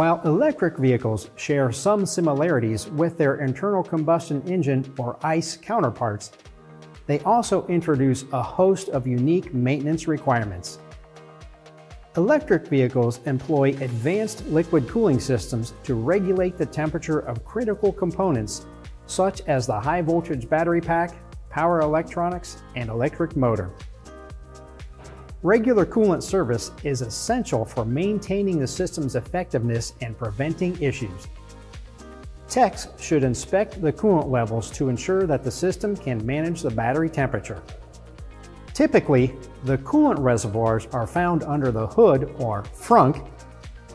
While electric vehicles share some similarities with their internal combustion engine or ICE counterparts, they also introduce a host of unique maintenance requirements. Electric vehicles employ advanced liquid cooling systems to regulate the temperature of critical components such as the high voltage battery pack, power electronics, and electric motor. Regular coolant service is essential for maintaining the system's effectiveness and preventing issues. Techs should inspect the coolant levels to ensure that the system can manage the battery temperature. Typically, the coolant reservoirs are found under the hood or frunk,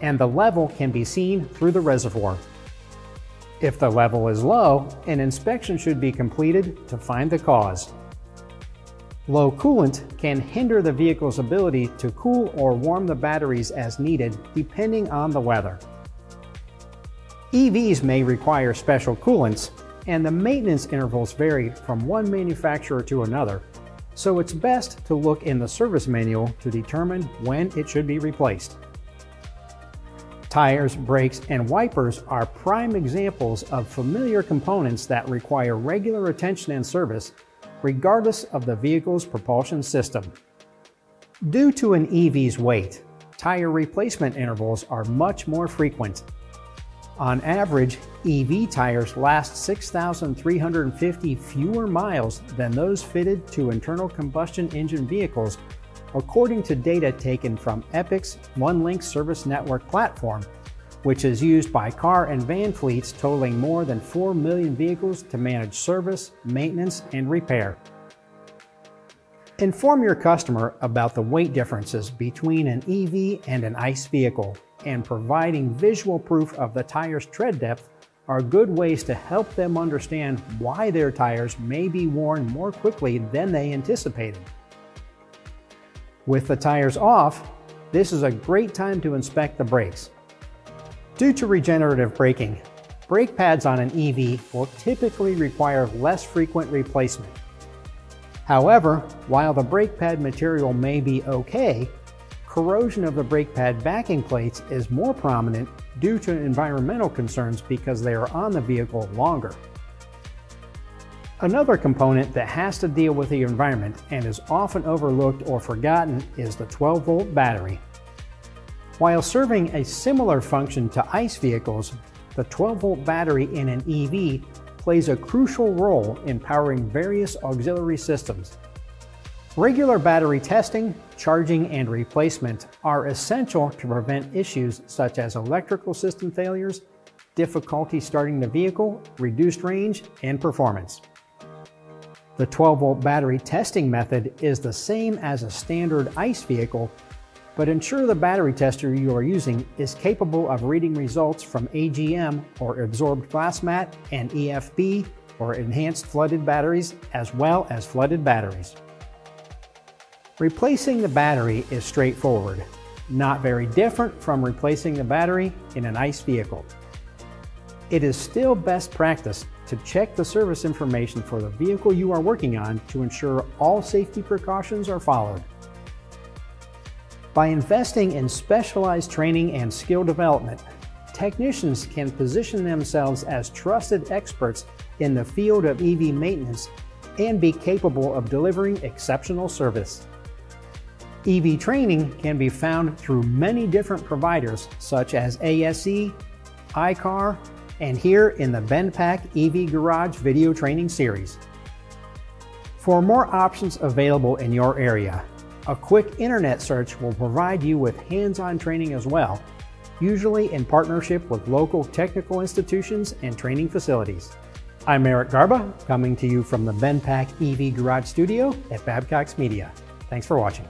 and the level can be seen through the reservoir. If the level is low, an inspection should be completed to find the cause. Low coolant can hinder the vehicle's ability to cool or warm the batteries as needed depending on the weather. EVs may require special coolants, and the maintenance intervals vary from one manufacturer to another, so it's best to look in the service manual to determine when it should be replaced. Tires, brakes, and wipers are prime examples of familiar components that require regular attention and service regardless of the vehicle's propulsion system. Due to an EV's weight, tire replacement intervals are much more frequent. On average, EV tires last 6,350 fewer miles than those fitted to internal combustion engine vehicles, according to data taken from Epyx's 1link service network platform which is used by car and van fleets totaling more than 4 million vehicles to manage service, maintenance, and repair. Inform your customer about the weight differences between an EV and an ICE vehicle, and providing visual proof of the tire's tread depth are good ways to help them understand why their tires may be worn more quickly than they anticipated. With the tires off, this is a great time to inspect the brakes. Due to regenerative braking, brake pads on an EV will typically require less frequent replacement. However, while the brake pad material may be okay, corrosion of the brake pad backing plates is more prominent due to environmental concerns because they are on the vehicle longer. Another component that has to deal with the environment and is often overlooked or forgotten is the 12 volt battery. While serving a similar function to ICE vehicles, the 12-volt battery in an EV plays a crucial role in powering various auxiliary systems. Regular battery testing, charging, and replacement are essential to prevent issues such as electrical system failures, difficulty starting the vehicle, reduced range, and performance. The 12-volt battery testing method is the same as a standard ICE vehicle but ensure the battery tester you are using is capable of reading results from AGM or absorbed glass mat and EFB or enhanced flooded batteries as well as flooded batteries. Replacing the battery is straightforward, not very different from replacing the battery in an ICE vehicle. It is still best practice to check the service information for the vehicle you are working on to ensure all safety precautions are followed. By investing in specialized training and skill development, technicians can position themselves as trusted experts in the field of EV maintenance and be capable of delivering exceptional service. EV training can be found through many different providers such as ASE, I-CAR, and here in the BendPak EV Garage video training series. For more options available in your area, a quick internet search will provide you with hands-on training as well, usually in partnership with local technical institutions and training facilities. I'm Eric Garba, coming to you from the BendPak EV Garage Studio at Babcox Media. Thanks for watching.